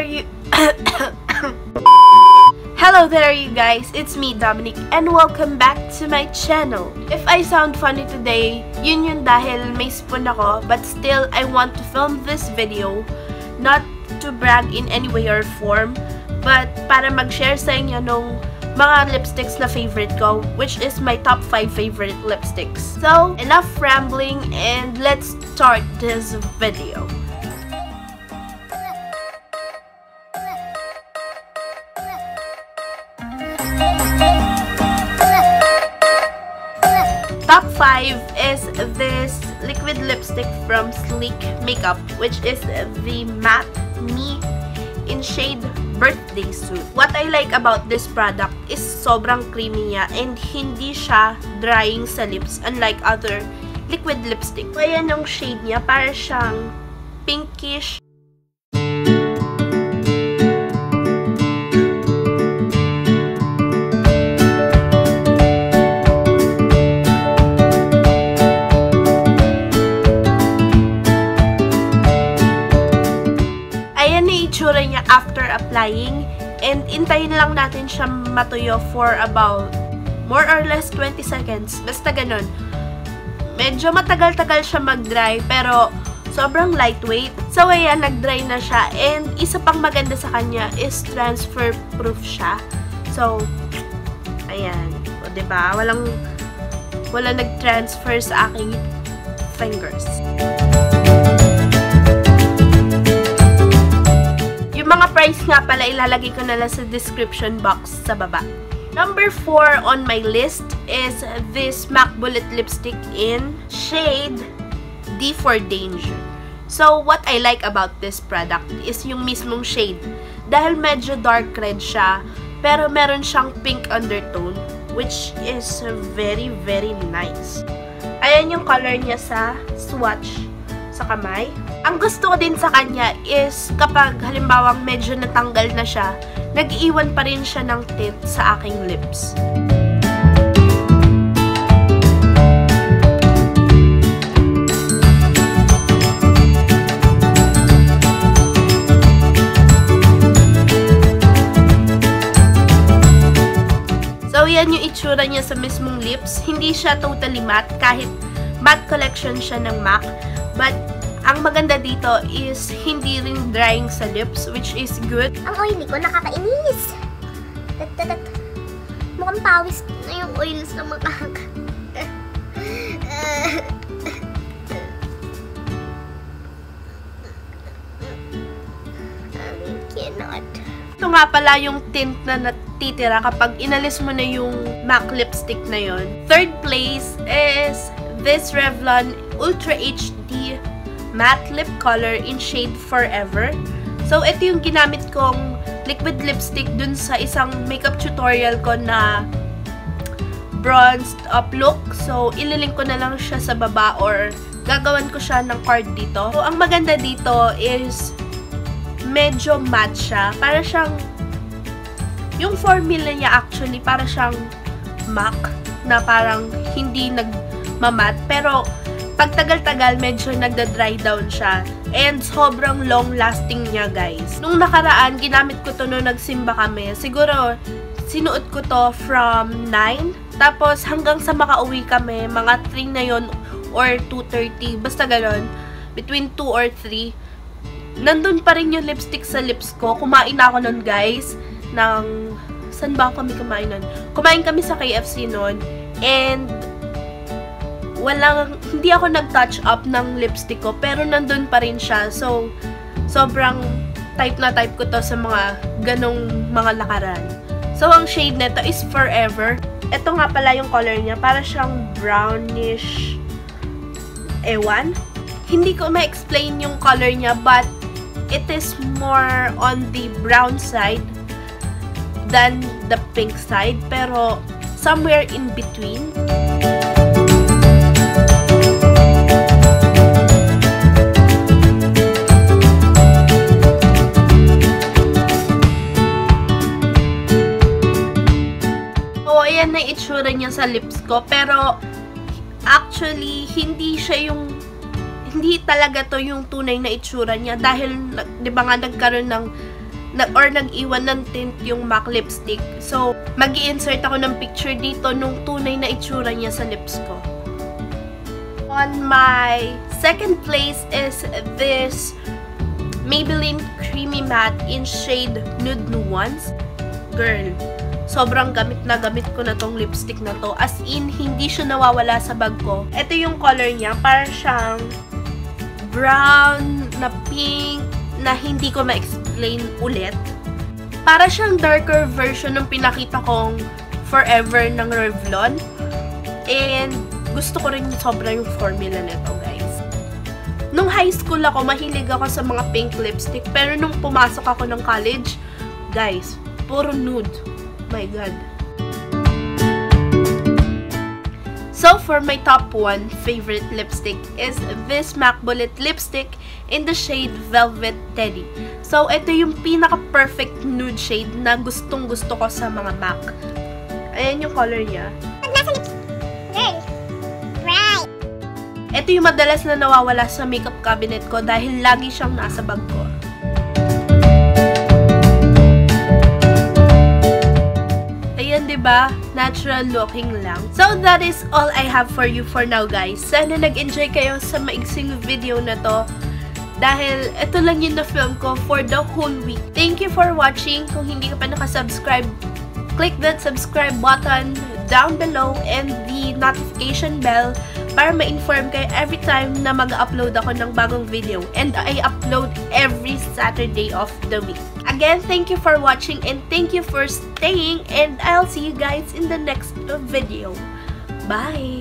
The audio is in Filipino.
there, you... Hello there, you guys. It's me, Dominic, and welcome back to my channel. If I sound funny today, yun yun dahil may spoon ako, but still, I want to film this video, not to brag in any way or form, but para mag-share sa inyo nung mga lipsticks na favorite ko, which is my top 5 favorite lipsticks. So, enough rambling, and let's start this video. Top 5 is this liquid lipstick from Sleek Makeup, which is the Matte Me in shade Birthday Suit. What I like about this product is sobrang creamy niya and hindi siya drying sa lips unlike other liquid lipstick. So, ayan yung shade niya. Para siyang pinkish applying. And intayin lang natin siya matuyo for about more or less 20 seconds. Basta ganun. Medyo matagal-tagal siya mag-dry pero sobrang lightweight. So ayan, nag-dry na siya. And isa pang maganda sa kanya is transfer proof siya. So, ayan. O, diba? Walang, wala nag-transfer sa aking fingers. Mga price nga pala, ilalagay ko na lang sa description box sa baba. Number 4 on my list is this MAC Bullet Lipstick in shade D for Danger. So, what I like about this product is yung mismong shade. Dahil medyo dark red siya, pero meron siyang pink undertone, which is very, very nice. Ayan yung color niya sa swatch sa kamay. Ang gusto ko din sa kanya is kapag halimbawang medyo natanggal na siya, nag-iwan pa rin siya ng tint sa aking lips. So, yan yung itsura niya sa mismong lips. Hindi siya totally matte kahit matte collection siya ng MAC. But, ang maganda dito is hindi rin drying sa lips, which is good. Ang oily ko, nakakainis. Tat, tat, tat. Mukhang pawis na yung oil sa mukha cannot. Ito nga pala yung tint na natitira kapag inalis mo na yung MAC lipstick na yon. Third place is this Revlon Ultra HD Matte Lip Color in shade Forever. So, ito yung ginamit kong liquid lipstick dun sa isang makeup tutorial ko na bronzed up look. So, ililink ko na lang siya sa baba or gagawan ko siya ng card dito. So, ang maganda dito is medyo matte siya. Para siyang yung formula niya actually para siyang MAC na parang hindi nagmamat pero pag tagal-tagal medyo nagda-dry down siya and sobrang long lasting niya guys. Nung nakaraan ginamit ko to nung nagsimba kami. Siguro sinuot ko to from 9 tapos hanggang sa makauwi kami mga 3 na yon or 2.30 basta galon between 2 or 3 nandun pa rin yung lipstick sa lips ko. Kumain ako nun, guys. Ng... Saan ba kami kumain nun? Kumain kami sa KFC nun. And... Walang... Hindi ako nag-touch up ng lipstick ko. Pero nandun pa rin siya. So, sobrang type na type ko to sa mga ganong mga lakaran. So, ang shade nito is Forever. Ito nga pala yung color niya. Para siyang brownish... Ewan? Hindi ko ma-explain yung color niya, but it is more on the brown side than the pink side. Pero, somewhere in between. Ko. Pero, actually, hindi siya yung hindi talaga to yung tunay na itsura niya dahil 'di ba nga nagkaroon ng nag or nag-iwan ng tint yung MAC lipstick. So, mag insert ako ng picture dito nung tunay na itsura niya sa lips ko. On my second place is this Maybelline Creamy Matte in shade Nude Nuance. Girl, sobrang gamit na gamit ko na tong lipstick na to. As in, hindi siya nawawala sa bag ko. Ito yung color niya. Para siyang brown na pink na hindi ko ma-explain ulit. Para siyang darker version ng pinakita kong Forever ng Revlon. And gusto ko rin sobra yung formula nito, guys. Nung high school ako, mahilig ako sa mga pink lipstick. Pero nung pumasok ako ng college, guys, puro nude. My God. So, for my top one favorite lipstick is this MAC Bullet lipstick in the shade Velvet Teddy. So, ito yung pinaka-perfect nude shade na gustong-gusto ko sa mga MAC. Ayan yung color niya. Ito yung madalas na nawawala sa makeup cabinet ko dahil lagi siyang nasa bag ko. Ba? Natural looking lang. So that is all I have for you for now, guys. Sana nag-enjoy kayo sa maigsing video na to. Dahil ito lang yung na-film ko for the whole week. Thank you for watching. Kung hindi ka pa nakasubscribe, click that subscribe button down below and the notification bell para ma-inform kayo every time na mag-upload ako ng bagong video. And I upload every Saturday of the week. Again, thank you for watching and thank you for staying and I'll see you guys in the next video. Bye!